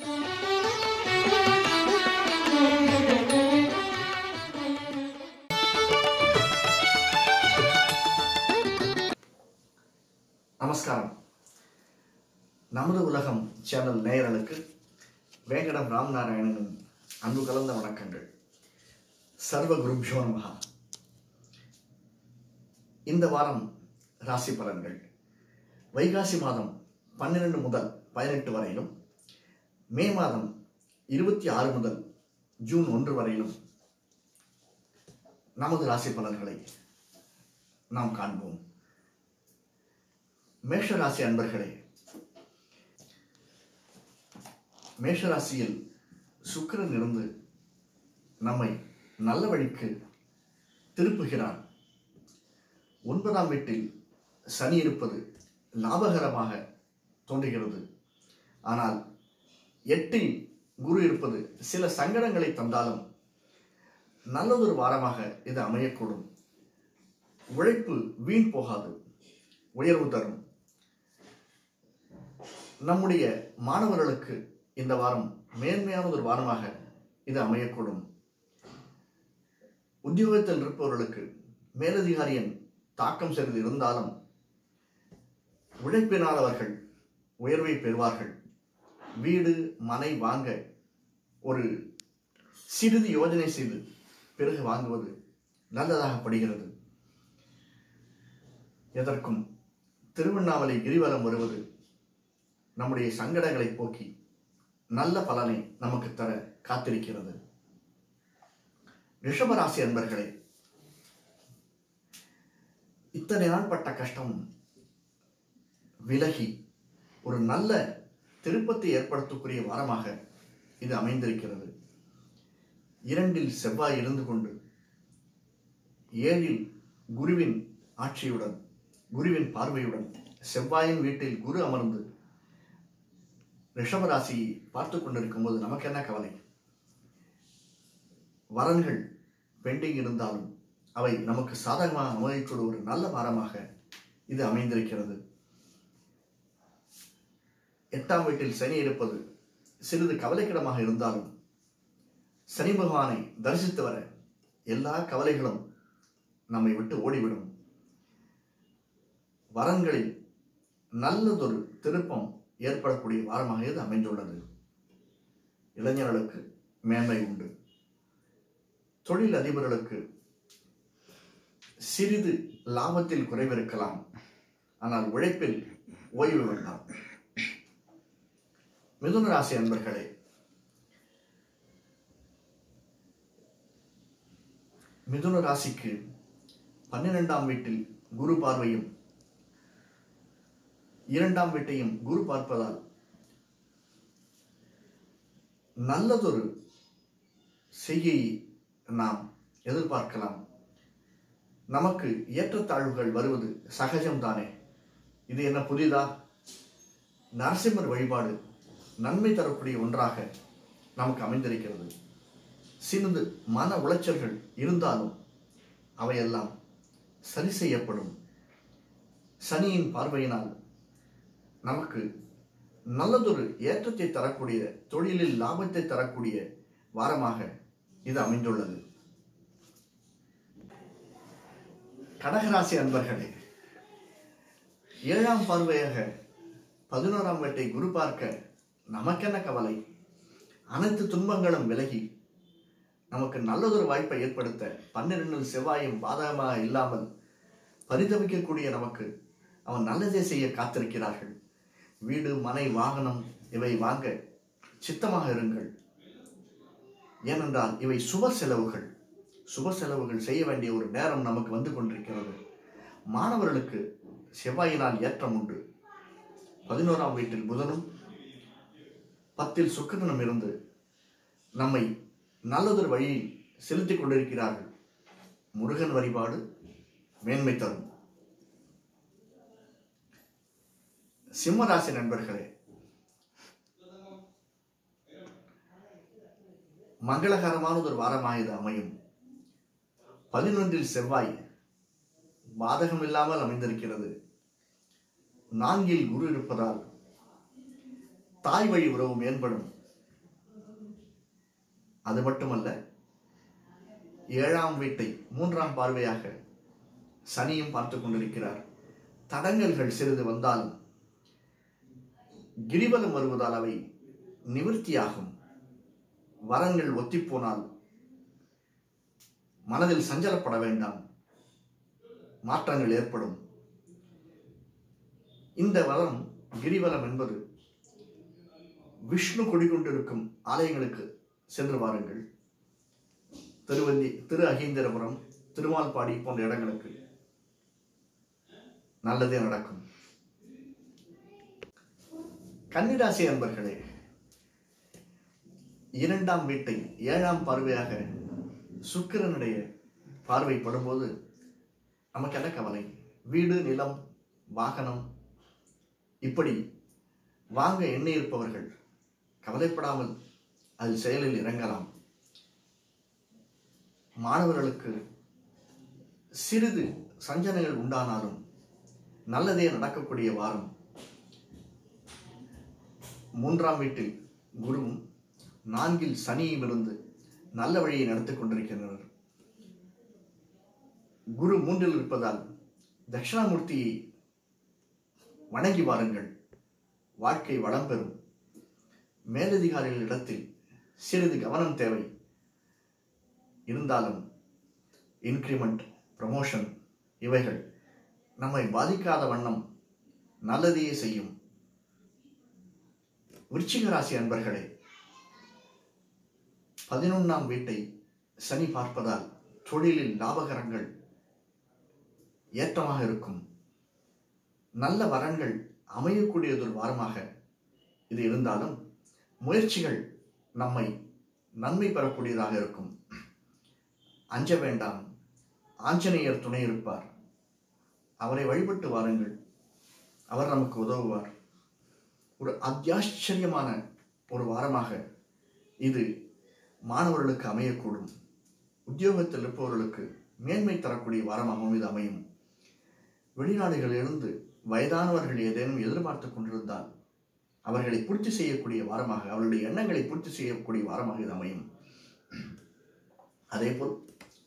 நமஸ்காரம். நமது உலகம் சேனல் நேயர்களுக்கு வேங்கடம் ராம்நாராயணனின் அன்பு கலந்த வணக்கங்கள். சர்வ குருபியோ நமகா இந்த வாரம் ராசி பலன்கள். வைகாசி மாதம் பன்னிரண்டு முதல் பதினெட்டு வரையிலும் மே மாதம் இருபத்தி ஆறு முதல் ஜூன் ஒன்று வரையிலும் நமது ராசி பலன்களை நாம் காண்போம். மேஷராசி அன்பர்களே மேஷராசியில் சுக்கிரன் இருந்து நம்மை நல்ல வழிக்கு திருப்புகிறார். ஒன்பதாம் வீட்டில் சனி இருப்பது லாபகரமாக தோன்றுகிறது. ஆனால் எட்டில் குரு இருப்பது சில சங்கடங்களை தந்தாலும் நல்லதொரு வாரமாக இது அமையக்கூடும். உழைப்பு வீண் போகாது. உயர்வு தரும். நம்முடைய மாணவர்களுக்கு இந்த வாரம் மேன்மையான ஒரு வாரமாக இது அமையக்கூடும். உத்தியோகத்தில் இருப்பவர்களுக்கு மேலதிகாரியின் தாக்கம் சிறிது இருந்தாலும் உழைப்பினால் அவர்கள் உயர்வை பெறுவார்கள். வீடு மனை வாங்க ஒரு சிறிது யோஜனை செய்து பிறகு வாங்குவது நல்லதாகப்படுகிறது எதற்கும் திருவண்ணாமலை கிரிவலம் வருவது நம்முடைய சங்கடங்களை போக்கி நல்ல பலனை நமக்கு தர காத்திருக்கிறது. ரிஷபராசி அன்பர்களே இத்தனை நாள் பட்ட கஷ்டம் விலகி ஒரு நல்ல திருப்பத்தை ஏற்படுத்தக்கூடிய வாரமாக இது அமைந்திருக்கிறது. இரண்டில் செவ்வாய் இருந்து கொண்டு ஏழில் குருவின் ஆட்சியுடன் குருவின் பார்வையுடன் செவ்வாயின் வீட்டில் குரு அமர்ந்து ரிஷபராசியை பார்த்து கொண்டிருக்கும் போது நமக்கு என்ன கவலை? வரன்கள் பெண்டிங் இருந்தாலும் அவை நமக்கு சாதகமாக அமையக்கூடிய ஒரு நல்ல வாரமாக இது அமைந்திருக்கிறது. எட்டாம் வீட்டில் சனி இருப்பது சிறிது கவலைக்கிடமாக இருந்தாலும் சனி பகவானை தரிசித்து வர எல்லா கவலைகளும் நம்மை விட்டு ஓடிவிடும். வரங்களில் நல்லதொரு திருப்பம் ஏற்படக்கூடிய வாரமாக இது அமைந்துள்ளது. இளைஞர்களுக்கு மேன்மை உண்டு. தொழில் அதிபர்களுக்கு சிறிது லாபத்தில் குறைவிருக்கலாம். ஆனால் உழைப்பில் ஓய்வு வேண்டாம். மிதுன ராசி அன்பர்களே மிதுன ராசிக்கு பன்னிரெண்டாம் வீட்டில் குரு பார்வையும் இரண்டாம் வீட்டையும் குரு பார்ப்பதால் நல்லதொரு செய்கையை நாம் எதிர்பார்க்கலாம். நமக்கு ஏற்றத்தாழ்வுகள் வருவது சகஜம்தானே. இது என்ன புதிதா? நரசிம்மர் வழிபாடு நன்மை தரக்கூடிய ஒன்றாக நமக்கு அமைந்திருக்கிறது. சிறிது மன உளைச்சல்கள் இருந்தாலும் அவையெல்லாம் சரி செய்யப்படும். சனியின் பார்வையினால் நமக்கு நல்லதொரு ஏற்றத்தை தரக்கூடிய தொழிலில் லாபத்தை தரக்கூடிய வாரமாக இது அமைந்துள்ளது. கடகராசி அன்பர்களே ஏழாம் பார்வையாக பதினோராம் வேட்டை குரு பார்க்க நமக்கென்ன கவலை? அனைத்து துன்பங்களும் விலகி நமக்கு நல்லதொரு வாய்ப்பை ஏற்படுத்த பன்னிரெண்டில் செவ்வாயும் பாதகமாக இல்லாமல் பரிதவிக்கக்கூடிய நமக்கு அவன் நல்லதே செய்ய காத்திருக்கிறார்கள். வீடு மனை வாகனம் இவை வாங்க சித்தமாக இருங்கள். ஏனென்றால் இவை சுப செலவுகள். சுப செலவுகள் செய்ய வேண்டிய ஒரு நேரம் நமக்கு வந்து கொண்டிருக்கிறது. மாணவர்களுக்கு செவ்வாயினால் ஏற்றம் உண்டு. பதினோராம் வீட்டில் புதனும் பத்தில் சுக்கிரனும் இருந்து நம்மை நல்லதொரு வழியில் செலுத்திக் கொண்டிருக்கிறார்கள். முருகன் வழிபாடு மேன்மை தரும். சிம்மராசி நண்பர்களே மங்களகரமான ஒரு வாரமாக இது அமையும். பதினொன்றில் செவ்வாய் பாதகம் இல்லாமல் அமைந்திருக்கிறது. நான்கில் குரு இருப்பதால் தாய் வழி உறவு மேம்படும். அது மட்டுமல்ல ஏழாம் வீட்டை மூன்றாம் பார்வையாக சனியும் பார்த்து கொண்டிருக்கிறார். தடங்கல்கள் சிறிது வந்தாலும் கிரிவலம் வருவதால் அவை நிவர்த்தியாகும். வரங்கள் ஒத்திப்போனால் மனதில் சஞ்சலப்பட வேண்டாம். மாற்றங்கள் ஏற்படும். இந்த வரம் கிரிவலம் என்பது விஷ்ணு குடிகொண்டிருக்கும் ஆலயங்களுக்கு சென்று வாருங்கள். திருவந்தி திரு அகீந்திரபுரம் திருமால்பாடி போன்ற இடங்களுக்கு நல்லதே நடக்கும். கன்னிராசி அன்பர்களே இரண்டாம் வீட்டை ஏழாம் பார்வையாக சுக்கிரனுடைய பார்வைப்படும்போது நமக்கு என்ன கவலை? வீடு நிலம் வாகனம் இப்படி வாங்க எண்ணி இருப்பவர்கள் கவலைப்படாமல் அதில் செயலில் இறங்கலாம். மாணவர்களுக்கு சிறிது சஞ்சனைகள் உண்டானாலும் நல்லதே நடக்கக்கூடிய வாரம். மூன்றாம் வீட்டில் குருவும் நான்கில் சனியும் இருந்து நல்ல வழியை நடத்திக் கொண்டிருக்கின்றனர். குரு மூன்றில் இருப்பதால் தட்சிணாமூர்த்தியை வணங்கி வாருங்கள். வாழ்க்கை வளம் பெறும். மேலதிகாரிகள் இடத்தில் சிறிது கவனம் தேவை. இருந்தாலும் இன்க்ரிமெண்ட் ப்ரமோஷன் இவைகள் நம்மை பாதிக்காத வண்ணம் நல்லதையே செய்யும். விருச்சிக ராசி அன்பர்களே பதினொன்றாம் வீட்டை சனி பார்ப்பதால் தொழிலில் லாபகரங்கள் ஏற்றமாக இருக்கும். நல்ல வரன்கள் அமையக்கூடியதொரு வாரமாக இது இருந்தாலும் முயற்சிகள் நம்மை நன்மை பெறக்கூடியதாக இருக்கும். அஞ்ச வேண்டாம். ஆஞ்சநேயர் துணை இருப்பார். அவரை வழிபட்டு வாருங்கள். அவர் நமக்கு உதவுவார். ஒரு அத்தியாச்சரியமான ஒரு வாரமாக இது மாணவர்களுக்கு அமையக்கூடும். உத்தியோகத்தில் இருப்பவர்களுக்கு மேன்மை தரக்கூடிய வாரமாகவும் இது அமையும். வெளிநாடுகளிலிருந்து வயதானவர்கள் ஏதேனும் எதிர்பார்த்து கொண்டிருந்தால் அவர்களை பூர்த்தி செய்யக்கூடிய வாரமாக அவர்களுடைய எண்ணங்களை பூர்த்தி செய்யக்கூடிய வாரமாக இது அமையும். அதேபோல்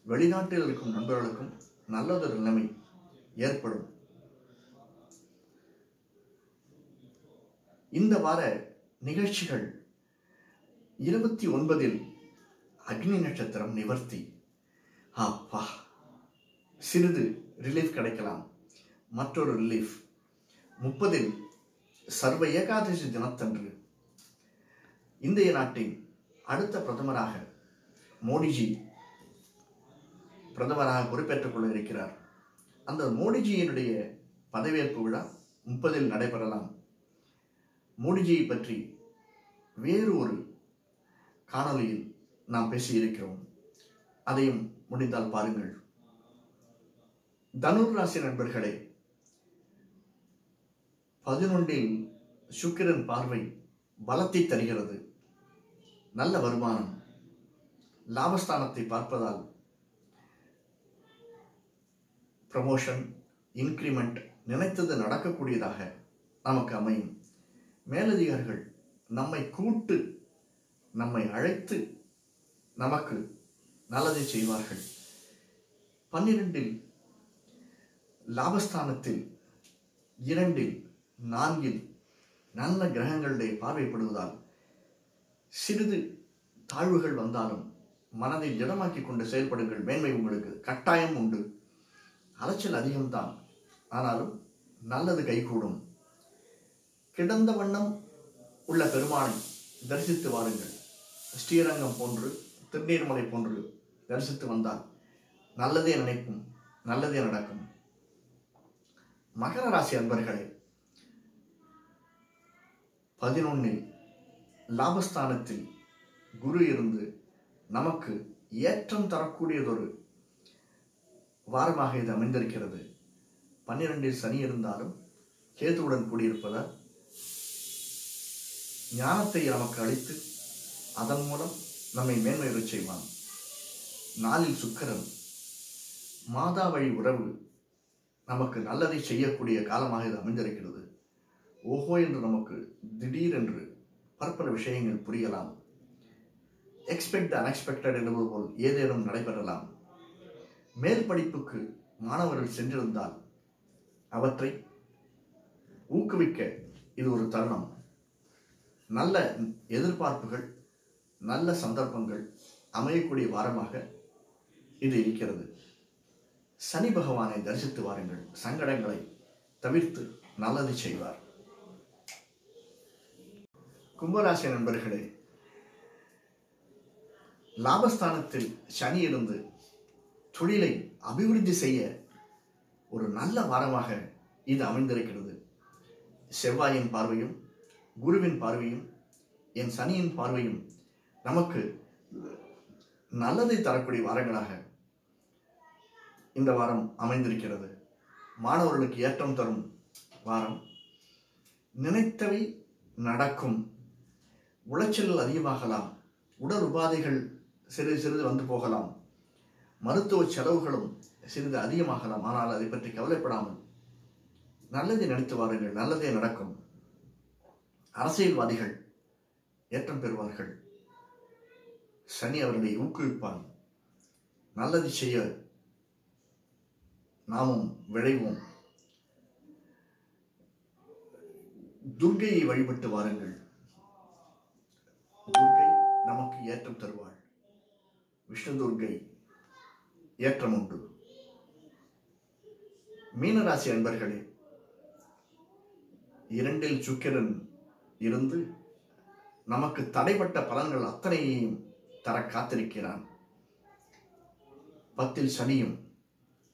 வெளிநாட்டில் இருக்கும் நண்பர்களுக்கும் நல்லதொரு நிலைமை ஏற்படும். இந்த வார நிகழ்ச்சிகள் இருபத்தி ஒன்பதில் அக்னி நட்சத்திரம் நிவர்த்தி. அப்பா சிறிது ரிலீஃப் கிடைக்கலாம். மற்றொரு ரிலீஃப் முப்பதில் சர்வ ஏகாதசி தினத்தன்று இந்திய நாட்டின் அடுத்த பிரதமராக மோடிஜி பிரதமராக பொறுப்பேற்றுக் கொள்ள இருக்கிறார். அந்த மோடிஜியினுடைய பதவியேற்பு விழா முப்பதில் நடைபெறலாம். மோடிஜியை பற்றி வேறு ஒரு காணொலியில் நாம் பேசியிருக்கிறோம். அதையும் முடிந்தால் பாருங்கள். தனுர் ராசி நண்பர்களே பதினொன்றில் சுக்கிரன் பார்வை பலத்தை தருகிறது. நல்ல வருமானம். லாபஸ்தானத்தை பார்ப்பதால் ப்ரமோஷன் இன்க்ரிமெண்ட் நினைத்தது நடக்கக்கூடியதாக நமக்கு அமையும். மேலதிகாரிகள் நம்மை கூட்டு நம்மை அழைத்து நமக்கு நல்லதை செய்வார்கள். பன்னிரெண்டில் லாபஸ்தானத்தில் இரண்டில் நான்கில் நல்ல கிரகங்களுடைய பார்வைப்படுவதால் சிறிது தாழ்வுகள் வந்தாலும் மனதை திடமாக்கி கொண்டு செயல்படுங்கள். மேன்மை உங்களுக்கு கட்டாயம் உண்டு. அலைச்சல் அதிகம்தான். ஆனாலும் நல்லது கைகூடும். கிடந்த வண்ணம் உள்ள பெருமானை தரிசித்து வாருங்கள். ஸ்ரீரங்கம் போன்று திருநீர்மலை போன்று தரிசித்து வந்தால் நல்லதே நினைக்கும் நல்லதே நடக்கும். மகர ராசி அன்பர்களே பதினொன்னில் லாபஸ்தானத்தில் குரு இருந்து நமக்கு ஏற்றம் தரக்கூடியதொரு வாரமாக இது அமைந்திருக்கிறது. பன்னிரெண்டில் சனி இருந்தாலும் கேதுவுடன் கூடியிருப்பதால் ஞானத்தை நமக்கு அளித்து அதன் மூலம் நம்மை மேன்மையுறச் செய்வான். நாளில் சுக்கரன் மாதா வழி உறவு நமக்கு நல்லதை செய்யக்கூடிய காலமாக இது அமைந்திருக்கிறது. ஓஹோ என்று நமக்கு திடீரென்று பற்பல விஷயங்கள் புரியலாம். எக்ஸ்பெக்ட் அன்எக்ஸ்பெக்டட் என்பது போல் ஏதேனும் நடைபெறலாம். மேல் படிப்புக்கு மாணவர்கள் சென்றிருந்தால் அவற்றை ஊக்குவிக்க இது ஒரு தருணம். நல்ல எதிர்பார்ப்புகள் நல்ல சந்தர்ப்பங்கள் அமையக்கூடிய வாரமாக இது இருக்கிறது. சனி பகவானை தரிசித்து வாருங்கள். சங்கடங்களை தவிர்த்து நல்லது செய்வார். கும்பராசி நண்பர்களே லாபஸ்தானத்தில் சனி இருந்து தொழிலை அபிவிருத்தி செய்ய ஒரு நல்ல வாரமாக இது அமைந்திருக்கிறது. செவ்வாயின் பார்வையும் குருவின் பார்வையும் என் சனியின் பார்வையும் நமக்கு நல்லதை தரக்கூடிய வாரங்களாக இந்த வாரம் அமைந்திருக்கிறது. மாணவர்களுக்கு ஏற்றம் தரும் வாரம். நினைத்தவை நடக்கும். உளைச்சல் அதிகமாகலாம் உடல் உபாதைகள் சிறிது சிறிது வந்து போகலாம் மருத்துவ செலவுகளும் சிறிது அதிகமாகலாம். ஆனால் அதை பற்றி கவலைப்படாமல் நல்லதை நினைத்து வாருங்கள் நல்லதே நடக்கும். அரசியல்வாதிகள் ஏற்றம் பெறுவார்கள். சனி அவர்களை ஊக்குவிப்பான். நல்லது செய்ய நாமும் விளைவோம் துர்கையை வழிபட்டு வாருங்கள். துர்கை நமக்கு ஏற்றம் தருவாள். விஷ்ணு துர்கை ஏற்றம் உண்டு. மீனராசி அன்பர்களே இரண்டில் சுக்கிரன் இருந்து நமக்கு தடைப்பட்ட பலன்கள் அத்தனையையும் தர காத்திருக்கிறான். பத்தில் சனியும்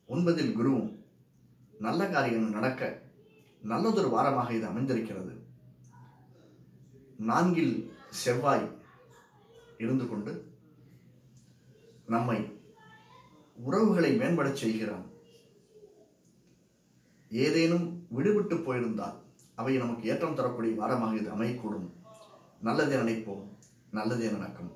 ஒன்பதில் குருவும் நல்ல காரியம் நடக்க நல்லதொரு வாரமாக இது அமைந்திருக்கிறது. நான்கில் செவ்வாய் இருந்து கொண்டு நம்மை உறவுகளை மேம்படச் செய்கிறான். ஏதேனும் விடுபட்டு போயிருந்தால் அவை நமக்கு ஏற்றம் தரக்கூடிய வாரமாக இது அமையக்கூடும். நல்லதே நினைப்போம் நல்லதே நடக்கும்.